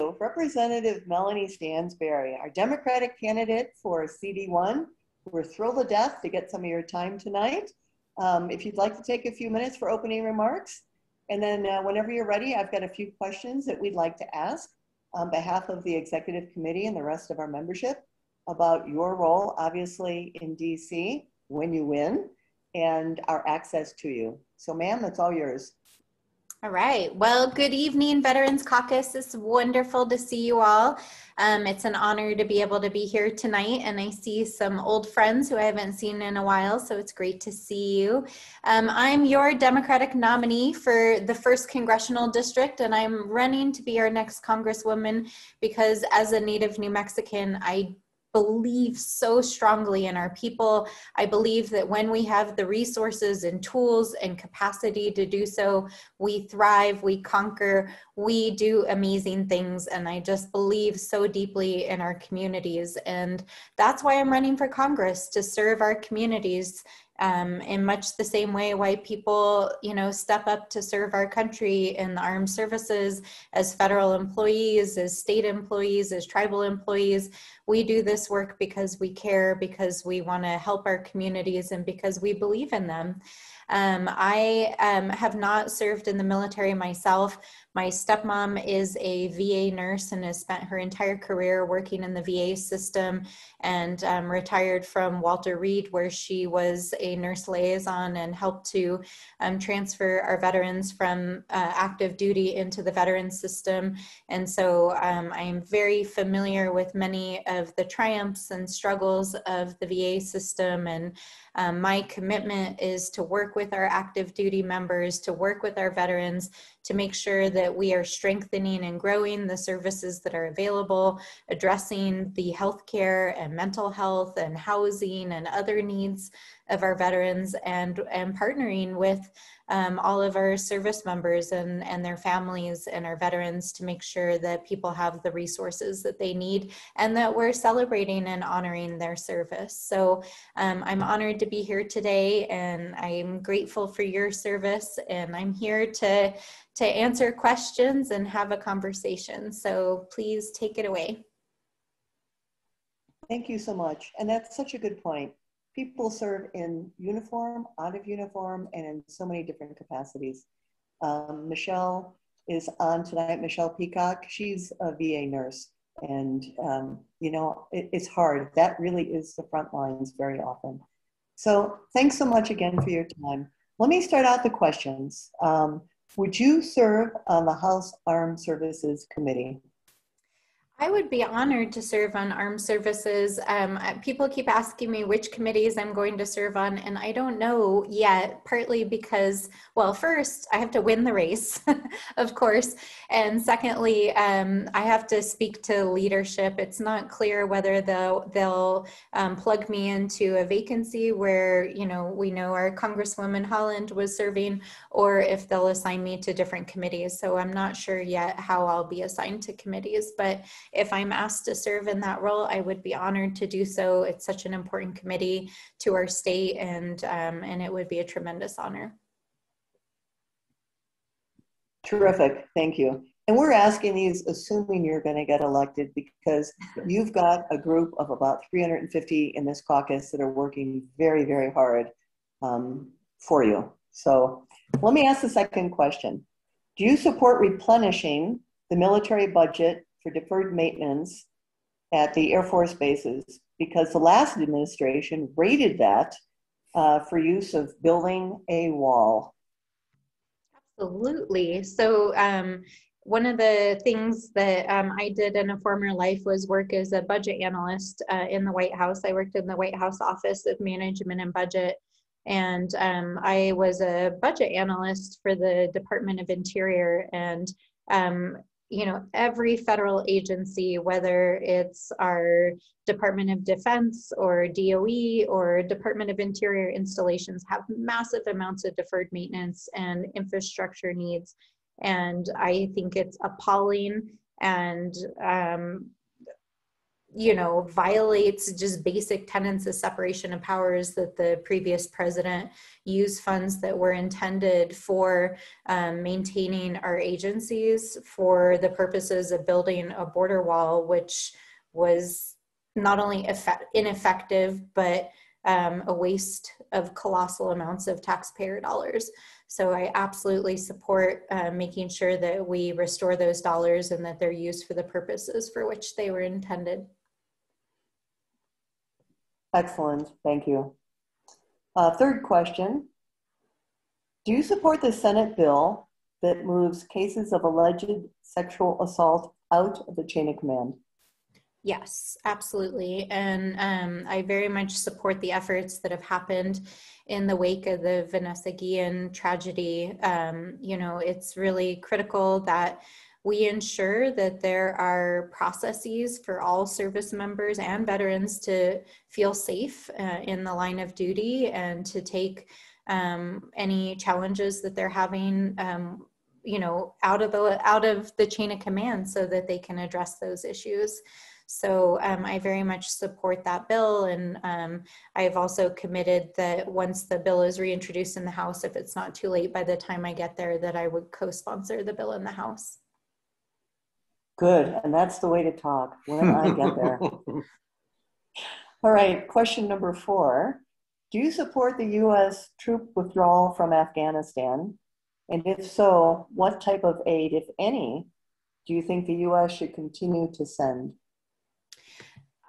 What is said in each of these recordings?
Representative Melanie Stansbury, our Democratic candidate for CD1. We're thrilled to death to get some of your time tonight. Um, if you'd like to take a few minutes for opening remarks, and then uh, whenever you're ready, I've got a few questions that we'd like to ask on behalf of the executive committee and the rest of our membership about your role, obviously in DC when you win and our access to you. So ma'am, that's all yours. All right. Well, good evening, Veterans Caucus. It's wonderful to see you all. Um, it's an honor to be able to be here tonight, and I see some old friends who I haven't seen in a while, so it's great to see you. Um, I'm your Democratic nominee for the 1st Congressional District, and I'm running to be our next Congresswoman because as a native New Mexican, I believe so strongly in our people. I believe that when we have the resources and tools and capacity to do so, we thrive, we conquer, we do amazing things. And I just believe so deeply in our communities. And that's why I'm running for Congress to serve our communities um, in much the same way white people you know step up to serve our country in the armed services as federal employees as state employees as tribal employees. We do this work because we care because we want to help our communities and because we believe in them um, I um, have not served in the military myself. My stepmom is a VA nurse and has spent her entire career working in the VA system and um, retired from Walter Reed, where she was a nurse liaison and helped to um, transfer our veterans from uh, active duty into the veteran system. And so um, I'm very familiar with many of the triumphs and struggles of the VA system and um, my commitment is to work with our active duty members, to work with our veterans, to make sure that we are strengthening and growing the services that are available, addressing the healthcare and mental health and housing and other needs of our veterans, and, and partnering with um, all of our service members and, and their families and our veterans to make sure that people have the resources that they need and that we're celebrating and honoring their service. So um, I'm honored to be here today and I'm grateful for your service and I'm here to, to answer questions and have a conversation. So please take it away. Thank you so much. And that's such a good point people serve in uniform, out of uniform, and in so many different capacities. Um, Michelle is on tonight, Michelle Peacock. She's a VA nurse. And, um, you know, it, it's hard. That really is the front lines very often. So thanks so much again for your time. Let me start out the questions. Um, would you serve on the House Armed Services Committee? I would be honored to serve on armed services. Um, people keep asking me which committees I'm going to serve on, and I don't know yet, partly because, well, first, I have to win the race, of course. And secondly, um, I have to speak to leadership. It's not clear whether they'll, they'll um, plug me into a vacancy where, you know, we know our Congresswoman Haaland was serving, or if they'll assign me to different committees. So I'm not sure yet how I'll be assigned to committees, but if I'm asked to serve in that role, I would be honored to do so. It's such an important committee to our state, and um, and it would be a tremendous honor. Terrific, thank you. And we're asking these assuming you're going to get elected because you've got a group of about 350 in this caucus that are working very, very hard um, for you. So let me ask the second question. Do you support replenishing the military budget for deferred maintenance at the Air Force bases because the last administration rated that uh, for use of building a wall. Absolutely. So, um, one of the things that um, I did in a former life was work as a budget analyst uh, in the White House. I worked in the White House Office of Management and Budget. And um, I was a budget analyst for the Department of Interior. And um, you know every federal agency whether it's our department of defense or doe or department of interior installations have massive amounts of deferred maintenance and infrastructure needs. And i think it's appalling. And um, you know, violates just basic tenets of separation of powers that the previous president used funds that were intended for um, maintaining our agencies for the purposes of building a border wall, which was not only effect- ineffective, but um, a waste of colossal amounts of taxpayer dollars. So I absolutely support uh, making sure that we restore those dollars and that they're used for the purposes for which they were intended. Excellent, thank you. Uh, third question. Do you support the Senate bill that moves cases of alleged sexual assault out of the chain of command? Yes, absolutely. And um, I very much support the efforts that have happened in the wake of the Vanessa Guillen tragedy. Um, you know, it's really critical that we ensure that there are processes for all service members and veterans to feel safe uh, in the line of duty and to take um, any challenges that they're having um, you know out of the out of the chain of command so that they can address those issues so um, I very much support that bill. And um, I've also committed that once the bill is reintroduced in the House, if it's not too late by the time I get there, that I would co sponsor the bill in the House. Good. And that's the way to talk when I get there. All right. Question number four Do you support the U.S. troop withdrawal from Afghanistan? And if so, what type of aid, if any, do you think the U.S. should continue to send?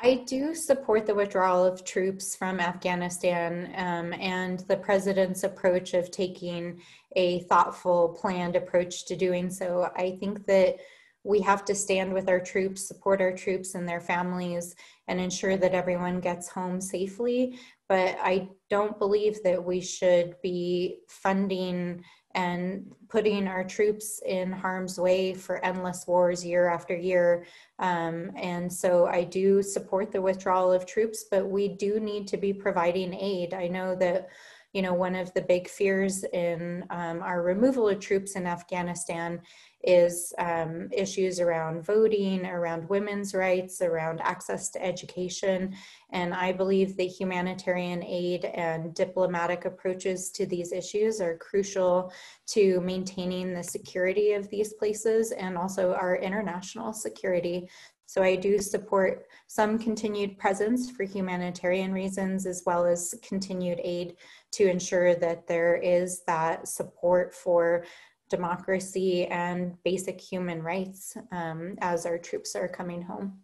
I do support the withdrawal of troops from Afghanistan um, and the president's approach of taking a thoughtful, planned approach to doing so. I think that we have to stand with our troops, support our troops and their families, and ensure that everyone gets home safely. But I don't believe that we should be funding and putting our troops in harm's way for endless wars year after year. Um, and so I do support the withdrawal of troops, but we do need to be providing aid. I know that you know, one of the big fears in um, our removal of troops in Afghanistan is um, issues around voting, around women's rights, around access to education. And I believe that humanitarian aid and diplomatic approaches to these issues are crucial to maintaining the security of these places and also our international security. So I do support some continued presence for humanitarian reasons as well as continued aid to ensure that there is that support for democracy and basic human rights um, as our troops are coming home.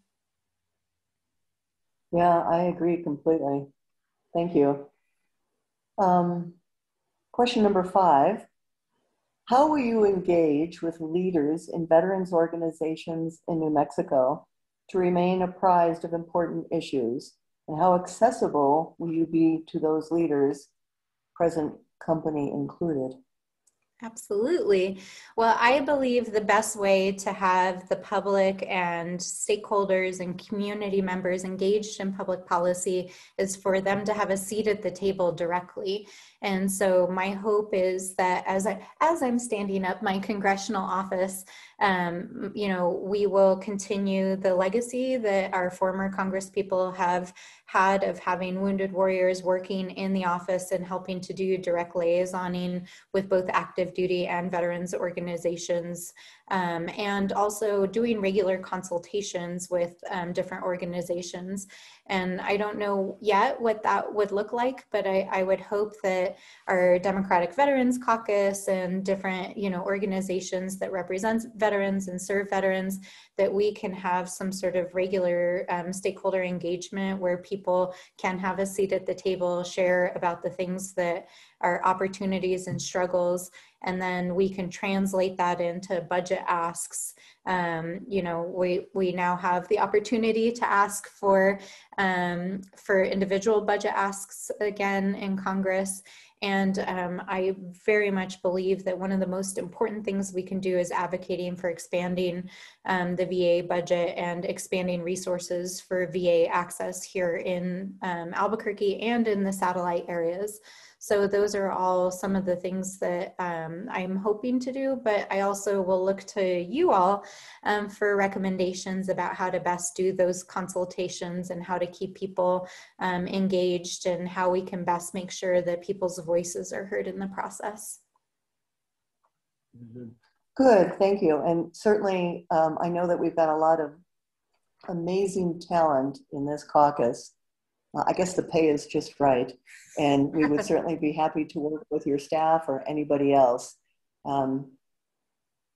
Yeah, I agree completely. Thank you. Um, question number five How will you engage with leaders in veterans organizations in New Mexico to remain apprised of important issues? And how accessible will you be to those leaders, present company included? Absolutely. Well, I believe the best way to have the public and stakeholders and community members engaged in public policy is for them to have a seat at the table directly. And so my hope is that as I as I'm standing up my congressional office, um, you know, we will continue the legacy that our former congresspeople have had of having wounded warriors working in the office and helping to do direct liaisoning with both active duty and veterans organizations um, and also doing regular consultations with um, different organizations. And I don't know yet what that would look like, but I, I would hope that our Democratic Veterans Caucus and different, you know, organizations that represent veterans and serve veterans, that we can have some sort of regular um, stakeholder engagement where people can have a seat at the table, share about the things that are opportunities and struggles and then we can translate that into budget asks. Um, you know, we we now have the opportunity to ask for um, for individual budget asks again in Congress. And um, I very much believe that one of the most important things we can do is advocating for expanding um, the VA budget and expanding resources for VA access here in um, Albuquerque and in the satellite areas. So those are all some of the things that um, I'm hoping to do, but I also will look to you all um, for recommendations about how to best do those consultations and how to keep people um, engaged and how we can best make sure that people's voices are heard in the process. Good, thank you. And certainly, um, I know that we've got a lot of amazing talent in this caucus. I guess the pay is just right. And we would certainly be happy to work with your staff or anybody else. Um,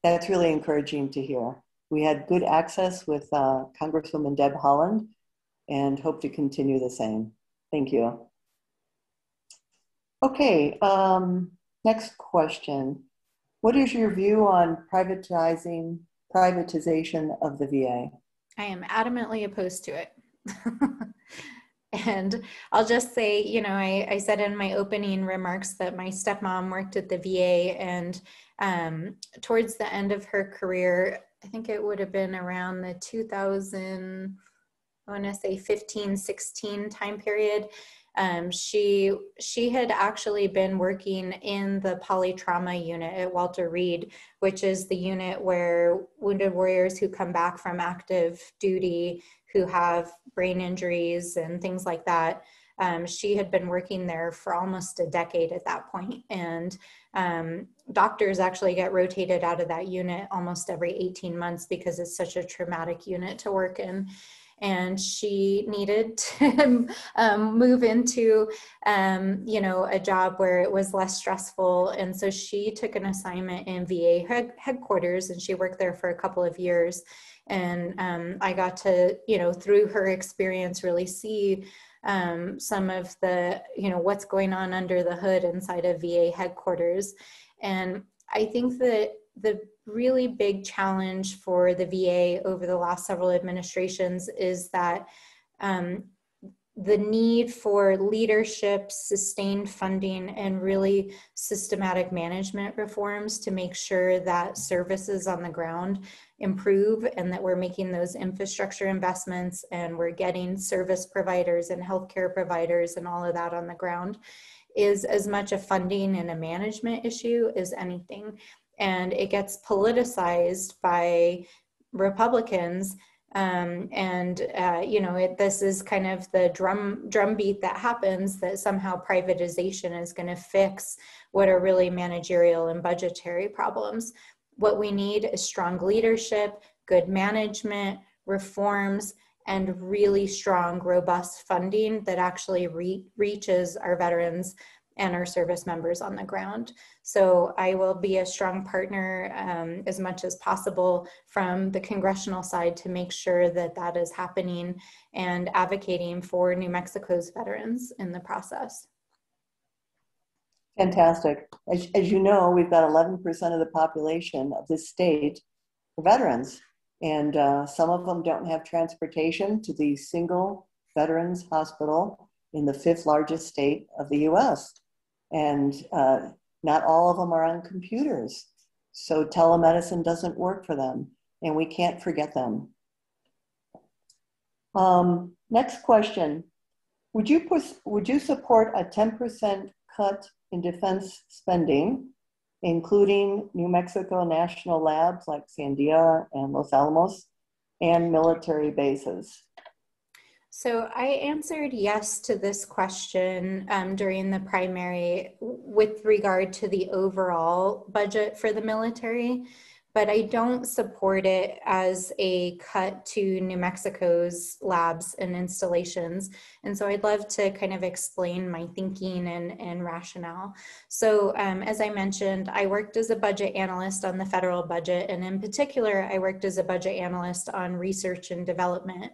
that's really encouraging to hear. We had good access with uh, Congresswoman Deb Haaland and hope to continue the same. Thank you. Okay, um, next question. What is your view on privatizing privatization of the VA? I am adamantly opposed to it. and I'll just say, you know, I, I, said in my opening remarks that my stepmom worked at the VA, and um, towards the end of her career, I think it would have been around the 2000, I want to say 15, 16 time period. Um, she she had actually been working in the polytrauma unit at Walter Reed, which is the unit where wounded warriors who come back from active duty, who have brain injuries and things like that. Um, she had been working there for almost a decade at that point, and um, doctors actually get rotated out of that unit almost every 18 months because it's such a traumatic unit to work in. And she needed to um, move into um, you know a job where it was less stressful. And so she took an assignment in va headquarters and she worked there for a couple of years and um, i got to you know through her experience really see um, some of the you know what's going on under the hood inside of va headquarters. And i think that the really big challenge for the VA over the last several administrations is that um, the need for leadership, sustained funding, and really systematic management reforms to make sure that services on the ground improve and that we're making those infrastructure investments and we're getting service providers and healthcare providers and all of that on the ground is as much a funding and a management issue as anything and it gets politicized by Republicans. Um, and uh, you know, it, this is kind of the drum drumbeat that happens that somehow privatization is going to fix what are really managerial and budgetary problems. What we need is strong leadership, good management, reforms, and really strong, robust funding that actually re- reaches our veterans and our service members on the ground. So I will be a strong partner um, as much as possible from the congressional side to make sure that that is happening and advocating for New Mexico's veterans in the process. Fantastic. As, as you know, we've got 11% of the population of this state for veterans, and uh, some of them don't have transportation to the single veterans hospital in the fifth largest state of the US and uh, not all of them are on computers. So telemedicine doesn't work for them, and we can't forget them. Um, next question. Would you, would you support a 10% cut in defense spending, including New Mexico national labs like Sandia and Los Alamos, and military bases? So I answered yes to this question um, during the primary with regard to the overall budget for the military, but I don't support it as a cut to New Mexico's labs and installations. And so I'd love to kind of explain my thinking and, and rationale. So um, as I mentioned, I worked as a budget analyst on the federal budget, and in particular, I worked as a budget analyst on research and development.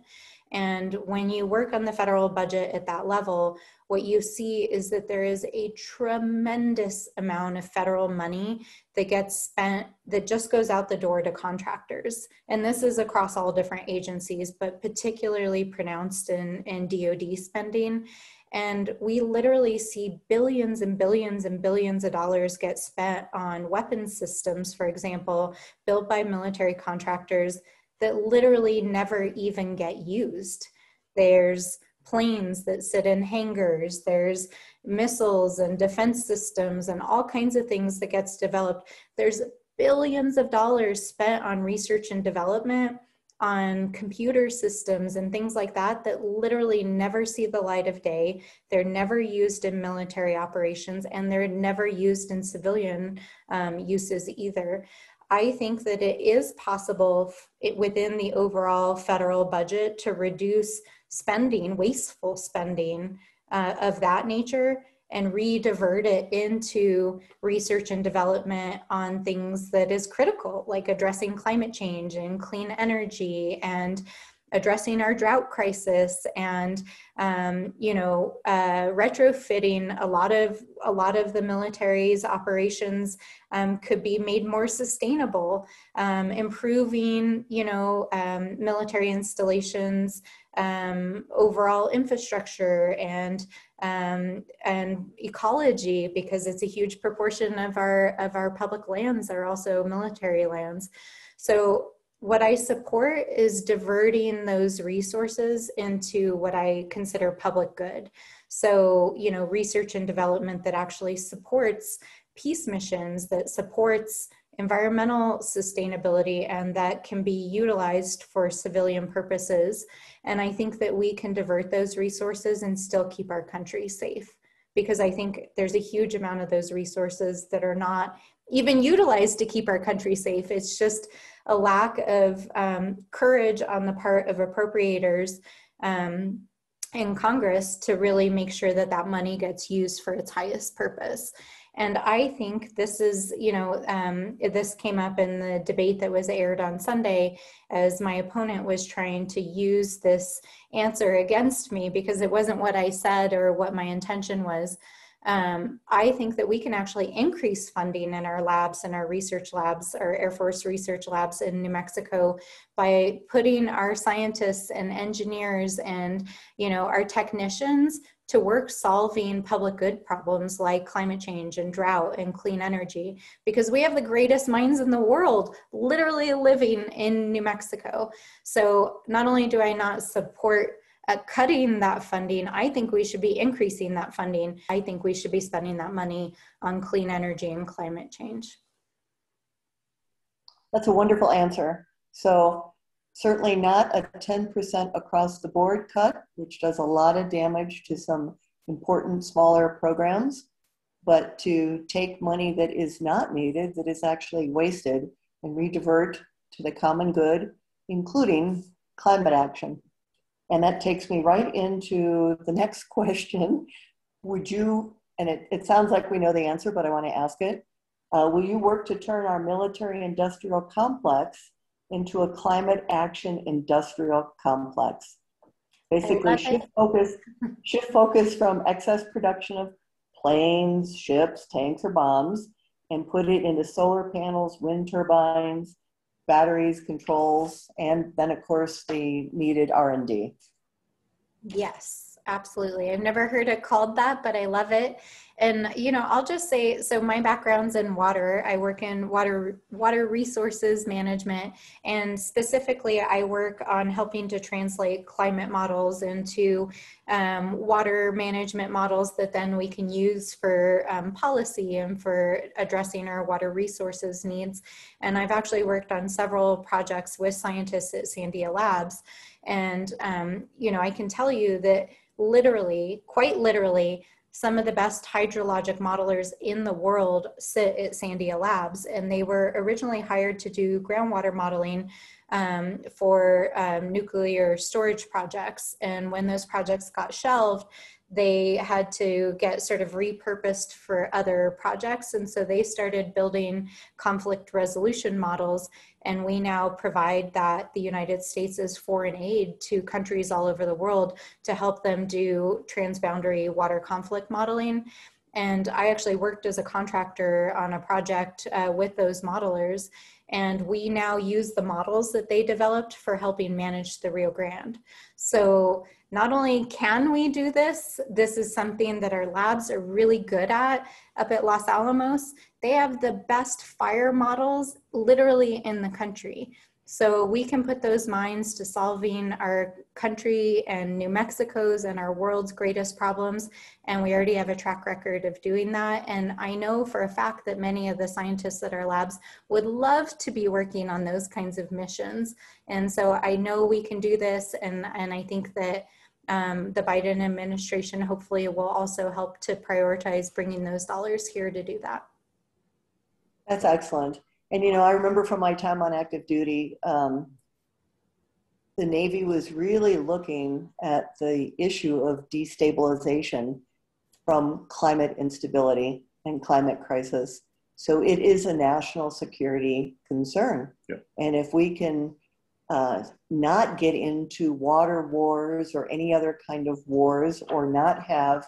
And when you work on the federal budget at that level, what you see is that there is a tremendous amount of federal money that gets spent that just goes out the door to contractors. And this is across all different agencies, but particularly pronounced in, in DoD spending. And we literally see billions and billions and billions of dollars get spent on weapons systems, for example, built by military contractors that literally never even get used. There's planes that sit in hangars. There's missiles and defense systems and all kinds of things that gets developed. There's billions of dollars spent on research and development on computer systems and things like that that literally never see the light of day. They're never used in military operations and they're never used in civilian um, uses either. I think that it is possible it, within the overall federal budget to reduce spending, wasteful spending uh, of that nature and re-divert it into research and development on things that is critical, like addressing climate change and clean energy and addressing our drought crisis and um, you know uh, retrofitting a lot of a lot of the military's operations um, could be made more sustainable um, improving you know um, military installations um, overall infrastructure and um, and ecology because it's a huge proportion of our of our public lands are also military lands. So what I support is diverting those resources into what I consider public good. So, you know, research and development that actually supports peace missions, that supports environmental sustainability and that can be utilized for civilian purposes. And I think that we can divert those resources and still keep our country safe because I think there's a huge amount of those resources that are not even utilized to keep our country safe. It's just a lack of um, courage on the part of appropriators um, in Congress to really make sure that that money gets used for its highest purpose. And I think this is, you know, um, this came up in the debate that was aired on Sunday as my opponent was trying to use this answer against me because it wasn't what I said or what my intention was. Um, I think that we can actually increase funding in our labs and our research labs, our Air Force research labs in New Mexico by putting our scientists and engineers and, you know, our technicians to work solving public good problems like climate change and drought and clean energy because we have the greatest minds in the world literally living in New Mexico. So not only do I not support uh, cutting that funding, I think we should be increasing that funding. I think we should be spending that money on clean energy and climate change. That's a wonderful answer. So Certainly not a 10% across the board cut, which does a lot of damage to some important smaller programs, but to take money that is not needed, that is actually wasted, and redivert to the common good, including climate action. And that takes me right into the next question. Would you, and it, it sounds like we know the answer, but I want to ask it. Uh, will you work to turn our military industrial complex into a climate action industrial complex. Basically, shift focus, shift focus from excess production of planes, ships, tanks, or bombs, and put it into solar panels, wind turbines, batteries, controls, and then, of course, the needed R&D. Yes, absolutely. I've never heard it called that, but I love it and you know i'll just say so my background's in water. I work in water water resources management. And specifically i work on helping to translate climate models into um, water management models that then we can use for um, policy and for addressing our water resources needs. And i've actually worked on several projects with scientists at sandia labs. And um, you know i can tell you that literally quite literally some of the best hydrologic modelers in the world sit at Sandia Labs, and they were originally hired to do groundwater modeling um, for um, nuclear storage projects. And when those projects got shelved, they had to get sort of repurposed for other projects. And so they started building conflict resolution models. And we now provide that the United States is foreign aid to countries all over the world to help them do transboundary water conflict modeling. And I actually worked as a contractor on a project uh, with those modelers. And we now use the models that they developed for helping manage the Rio Grande. So not only can we do this, this is something that our labs are really good at up at Los Alamos. They have the best fire models literally in the country. So we can put those minds to solving our country and New Mexico's and our world's greatest problems. And we already have a track record of doing that. And I know for a fact that many of the scientists at our labs would love to be working on those kinds of missions. And so I know we can do this. And, and I think that um, the Biden administration hopefully will also help to prioritize bringing those dollars here to do that. That's excellent. And you know, I remember from my time on active duty, um, the Navy was really looking at the issue of destabilization from climate instability and climate crisis. So it is a national security concern. Yeah. And if we can uh, not get into water wars or any other kind of wars or not have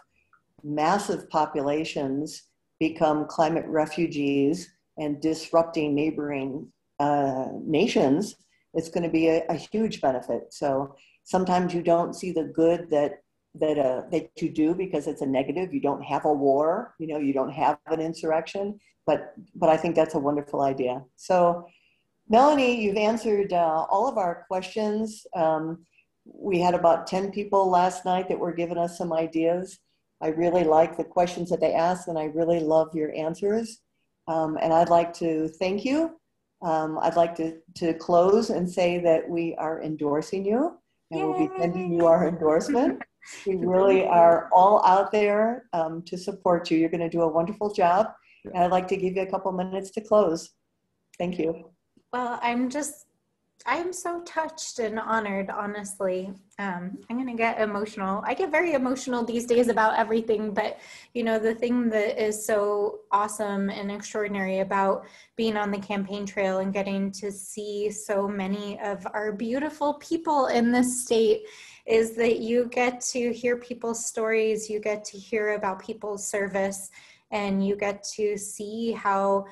massive populations become climate refugees and disrupting neighboring uh, nations, it's going to be a, a, huge benefit. So sometimes you don't see the good that that uh, that you do because it's a negative. You don't have a war, you know, you don't have an insurrection. But but I think that's a wonderful idea. So Melanie, you've answered uh, all of our questions. Um, we had about 10 people last night that were giving us some ideas. I really like the questions that they asked, and I really love your answers. Um, and I'd like to thank you. Um, I'd like to, to close and say that we are endorsing you and Yay. we'll be sending you our endorsement. we really are all out there um, to support you. You're going to do a wonderful job. And I'd like to give you a couple minutes to close. Thank you. Well, I'm just, I'm so touched and honored, honestly. Um, I'm going to get emotional. I get very emotional these days about everything, but you know, the thing that is so awesome and extraordinary about being on the campaign trail and getting to see so many of our beautiful people in this state is that you get to hear people's stories, you get to hear about people's service, and you get to see how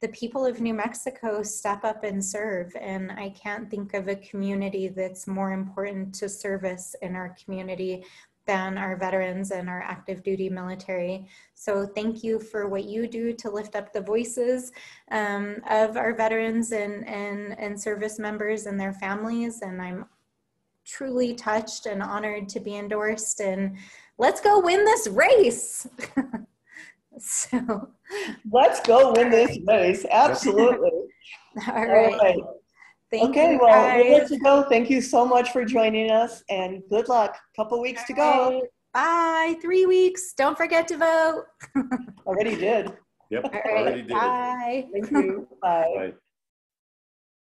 the people of New Mexico step up and serve. And I can't think of a community that's more important to service in our community than our veterans and our active duty military. So thank you for what you do to lift up the voices um, of our veterans and, and, and service members and their families. And I'm truly touched and honored to be endorsed. And let's go win this race. So let's go win this race. Absolutely. All right. All right. Thank okay, you, well, we'll let you go. Thank you so much for joining us and good luck. Couple weeks All to go. Right. Bye. Three weeks. Don't forget to vote. already did. Yep. All right. Already did. Bye. Thank you. Bye. Bye.